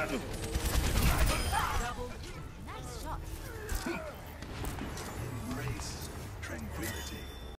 Uh.